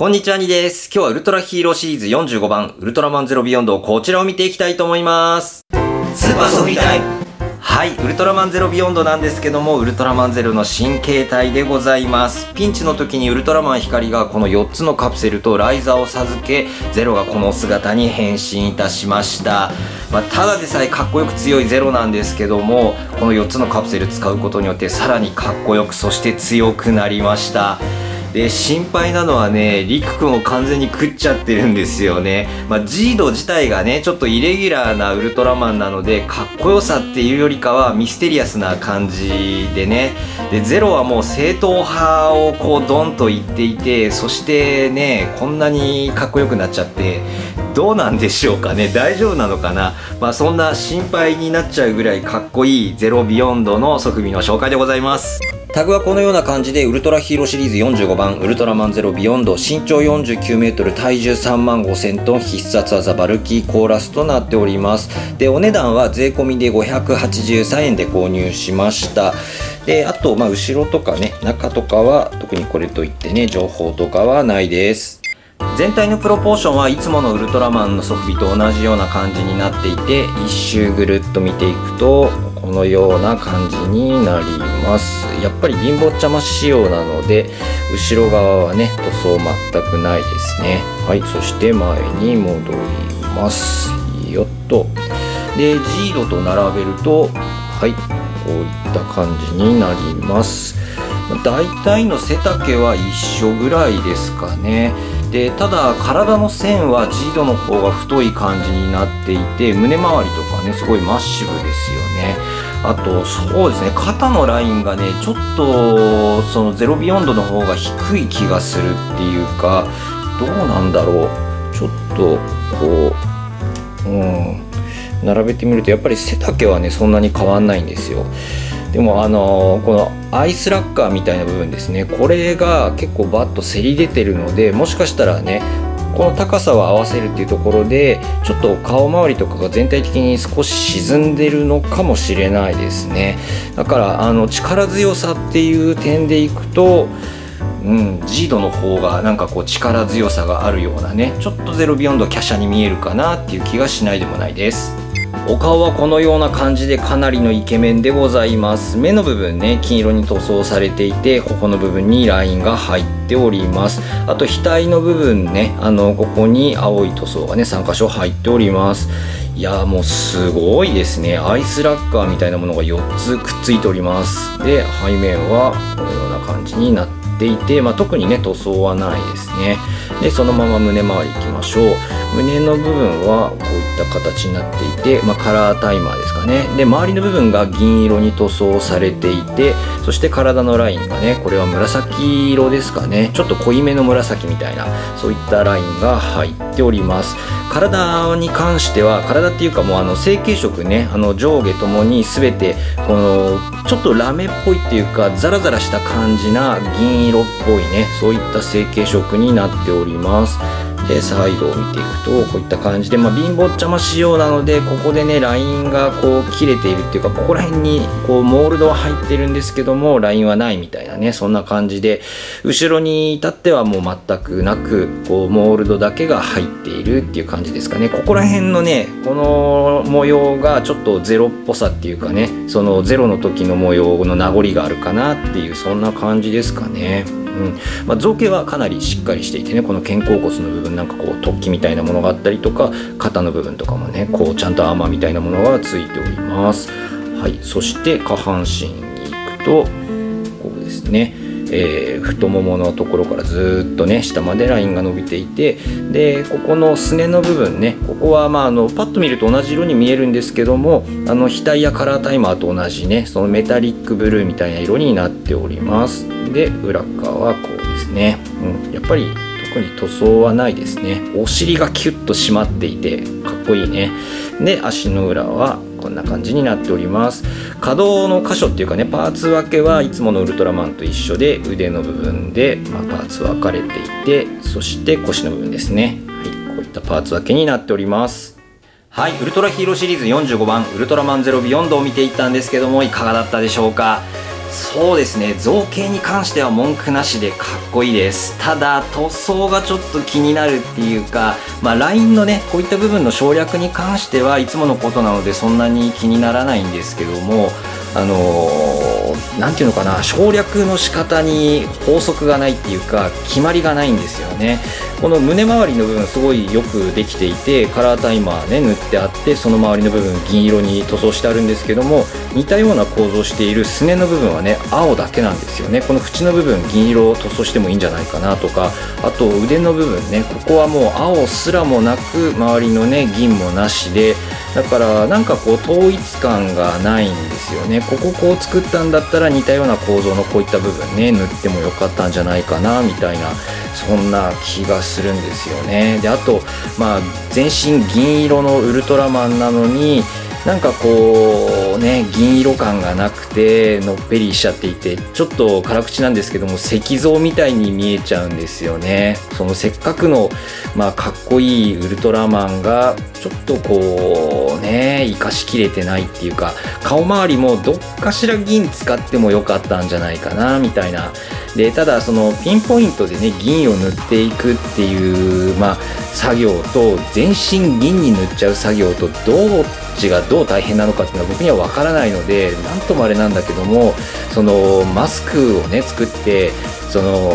こんにちは、にです。今日はウルトラヒーローシリーズ45番、ウルトラマンゼロビヨンド、こちらを見ていきたいと思います。スーパーソフィタイムはい、ウルトラマンゼロビヨンドなんですけども、ウルトラマンゼロの新形態でございます。ピンチの時にウルトラマン光がこの4つのカプセルとライザーを授け、ゼロがこの姿に変身いたしました。まあ、ただでさえかっこよく強いゼロなんですけども、この4つのカプセル使うことによってさらにかっこよく、そして強くなりました。で心配なのはねりくくんを完全に食っちゃってるんですよね。まあジード自体がねちょっとイレギュラーなウルトラマンなのでかっこよさっていうよりかはミステリアスな感じでね。でゼロはもう正統派をこうドンと言っていてそしてねこんなにかっこよくなっちゃってどうなんでしょうかね。大丈夫なのかな。まあそんな心配になっちゃうぐらいかっこいいゼロビヨンドの側面の紹介でございます。タグはこのような感じでウルトラヒーローシリーズ45番ウルトラマンゼロビヨンド身長49メートル体重3万5000トン必殺技バルキーコーラスとなっております。でお値段は税込みで583円で購入しました。であとまあ後ろとかね中とかは特にこれといってね情報とかはないです。全体のプロポーションはいつものウルトラマンの装備と同じような感じになっていて一周ぐるっと見ていくとこのような感じになります。やっぱり貧乏茶ま仕様なので後ろ側はね塗装全くないですね。はいそして前に戻ります。よっと。でジードと並べるとはいこういった感じになります。大体の背丈は一緒ぐらいですかね。でただ体の線はジードの方が太い感じになっていて胸周りとかねすごいマッシブですよね。あとそうですね肩のラインがねちょっとそのゼロビヨンドの方が低い気がするっていうかどうなんだろう。ちょっとこううん並べてみるとやっぱり背丈はねそんなに変わんないんですよ。でもあのこのアイスラッカーみたいな部分ですね。これが結構バッとせり出てるのでもしかしたらねこの高さを合わせるっていうところでちょっと顔周りとかが全体的に少し沈んでるのかもしれないですね。だからあの力強さっていう点でいくとうん、ジードの方がなんかこう力強さがあるようなねちょっとゼロビヨンド華奢に見えるかなっていう気がしないでもないです。お顔はこのような感じでかなりのイケメンでございます。目の部分ね金色に塗装されていて頬の部分にラインが入っております。あと額の部分ねあのここに青い塗装がね3箇所入っております。いやもうすごいですね。アイスラッカーみたいなものが4つくっついております。で背面はこのような感じになっていて、まあ、特にね塗装はないですね。でそのまま胸周りいきましょう。胸の部分はこういった形になっていて、まあ、カラータイマーですかね。で周りの部分が銀色に塗装されていてそして体のラインがねこれは紫色ですかね。ちょっと濃いめの紫みたいなそういったラインが入っております。体に関しては体っていうかもうあの成型色ねあの上下ともに全てこのちょっとラメっぽいっていうかザラザラした感じな銀色っぽいねそういった成型色になっております。でサイドを見ていくとこういった感じで、まあ、貧乏茶ま仕様なのでここでねラインがこう切れているっていうかここら辺にこうモールドは入ってるんですけどもラインはないみたいなねそんな感じで後ろに至ってはもう全くなくこうモールドだけが入っているっていう感じですかねここら辺のねこの模様がちょっとゼロっぽさっていうかねそのゼロの時の模様の名残があるかなっていうそんな感じですかね。うん。まあ、造形はかなりしっかりしていてねこの肩甲骨の部分なんかこう突起みたいなものがあったりとか肩の部分とかもねこうちゃんとアーマーみたいなものがついております。はい。そして下半身に行くとこうですね。えー、太もものところからずっとね下までラインが伸びていてでここのすねの部分ねここはまああのパッと見ると同じ色に見えるんですけどもあの額やカラータイマーと同じねそのメタリックブルーみたいな色になっております。で裏側はこうですね、うん、やっぱり特に塗装はないですね。お尻がキュッと締まっていてかっこいいね。で足の裏はこんな感じになっております。可動の箇所っていうかねパーツ分けはいつものウルトラマンと一緒で腕の部分で、まあ、パーツ分かれていてそして腰の部分ですね、はい、こういったパーツ分けになっております。はい、ウルトラヒーローシリーズ45番ウルトラマンゼロビヨンドを見ていったんですけどもいかがだったでしょうか？そうですね。造形に関しては文句なしでかっこいいです。ただ塗装がちょっと気になるっていうかまあラインのねこういった部分の省略に関してはいつものことなのでそんなに気にならないんですけどもあの何、ー、ていうのかな省略の仕方に法則がないっていうか決まりがないんですよね。この胸周りの部分すごいよくできていてカラータイマーね塗ってあってその周りの部分銀色に塗装してあるんですけども似たような構造しているすねの部分はね青だけなんですよね。この縁の部分銀色を塗装してもいいんじゃないかなとかあと腕の部分ねここはもう青すらもなく周りのね銀もなしでだからなんかこう統一感がないんですよね。こここう作ったんだったら似たような構造のこういった部分ね塗ってもよかったんじゃないかなみたいなそんな気がするんですよね。であとまあ全身銀色のウルトラマンなのになんかこうね銀色感がなくてのっぺりしちゃっていてちょっと辛口なんですけども石像みたいに見えちゃうんですよね。そのせっかくのまあかっこいいウルトラマンがちょっとこうね生かしきれてないっていうか顔周りもどっかしら銀使ってもよかったんじゃないかなみたいなでただそのピンポイントでね銀を塗っていくっていうまあ作業と全身銀に塗っちゃう作業とどっちがどう大変なのかっていうのは僕には分からないので何ともあれなんだけどもそのマスクをね作ってその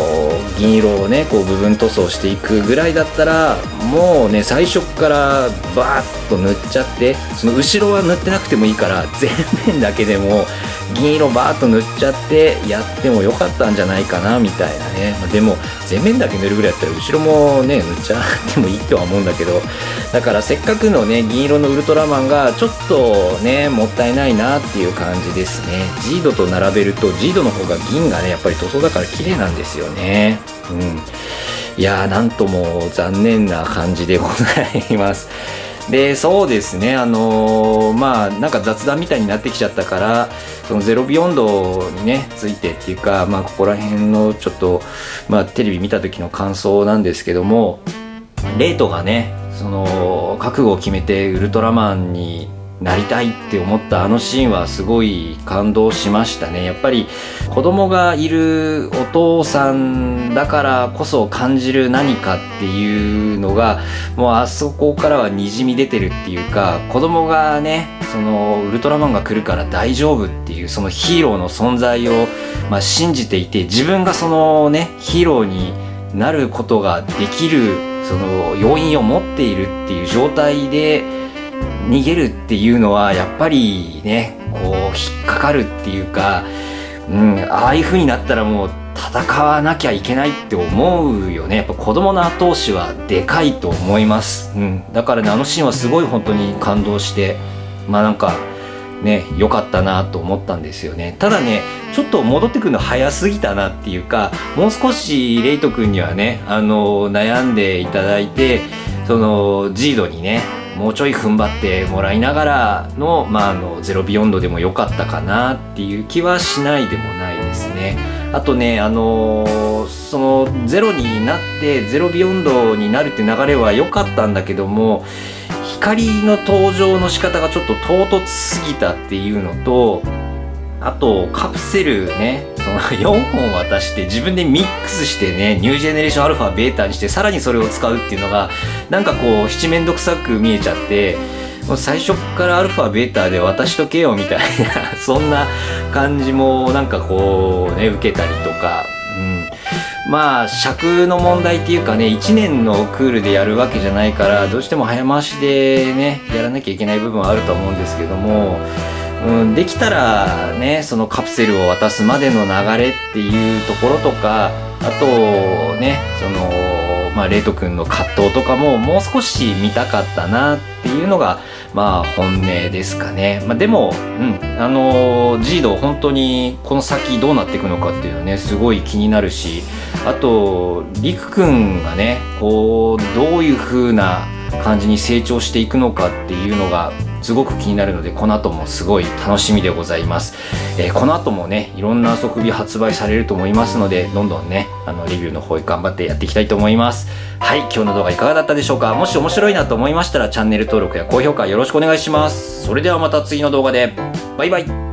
銀色をねこう部分塗装していくぐらいだったらもうね最初からバーッと塗っちゃってその後ろは塗ってなくてもいいから前面だけでも銀色バーッと塗っちゃってやってもよかったんじゃないかなみたいなね、まあ、でも前面だけ塗るぐらいだったら後ろもね塗っちゃってもいいとは思うんだけど。だからせっかくのね銀色のウルトラマンがちょっとねもったいないなっていう感じですね。ジードと並べるとジードの方が銀がねやっぱり塗装だから綺麗なんですよね。うん。いやーなんとも残念な感じでございます。でそうですねあのー、まあなんか雑談みたいになってきちゃったからそのゼロビヨンドにねついてっていうかまあここら辺のちょっとまあテレビ見た時の感想なんですけどもレイトがねその覚悟を決めてウルトラマンになりたいって思ったあのシーンはすごい感動しましたね。やっぱり子供がいるお父さんだからこそ感じる何かっていうのがもうあそこからはにじみ出てるっていうか子供がねそのウルトラマンが来るから大丈夫っていうそのヒーローの存在を、まあ、信じていて自分がそのねヒーローになることができるその要因を持っているっていう状態で逃げるっていうのはやっぱりねこう引っかかるっていうか、うん、ああいう風になったらもう戦わなきゃいけないって思うよね。やっぱ子供の後押しはでかいと思います、うん、だからねあのシーンはすごい本当に感動してまあなんかね良かったなと思ったんですよね。ただねちょっと戻ってくるの早すぎたなっていうかもう少しレイト君にはねあの悩んでいただいてそのジードにねもうちょい踏ん張ってもらいながらの,、まあ、あのゼロビヨンドでも良かったかなっていう気はしないでもないですね。あとね、あのー、そのゼロになってゼロビヨンドになるって流れは良かったんだけども光の登場の仕方がちょっと唐突すぎたっていうのとあとカプセルねその4本渡して自分でミックスしてねニュージェネレーションアルファベータにしてさらにそれを使うっていうのがなんかこう七面倒くさく見えちゃってもう最初からアルファベータで渡しとけよみたいな そんな感じもなんかこうね受けたりとか、まあ尺の問題っていうかね1年のクールでやるわけじゃないからどうしても早回しでねやらなきゃいけない部分はあると思うんですけどもうん、できたらねそのカプセルを渡すまでの流れっていうところとかあとねそのまあ、レイト君の葛藤とかももう少し見たかったなっていうのがまあ本音ですかね。まあ、でも、うん、あの、ジード本当にこの先どうなっていくのかっていうのね、すごい気になるし、あと、リク君がね、こう、どういう風な感じに成長していくのかっていうのがすごく気になるのでこの後もすごい楽しみでございます、えー、この後もねいろんな遊び発売されると思いますのでどんどんねあのレビューの方へ頑張ってやっていきたいと思います。はい今日の動画いかがだったでしょうか？もし面白いなと思いましたらチャンネル登録や高評価よろしくお願いします。それではまた次の動画で。バイバイ。